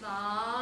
走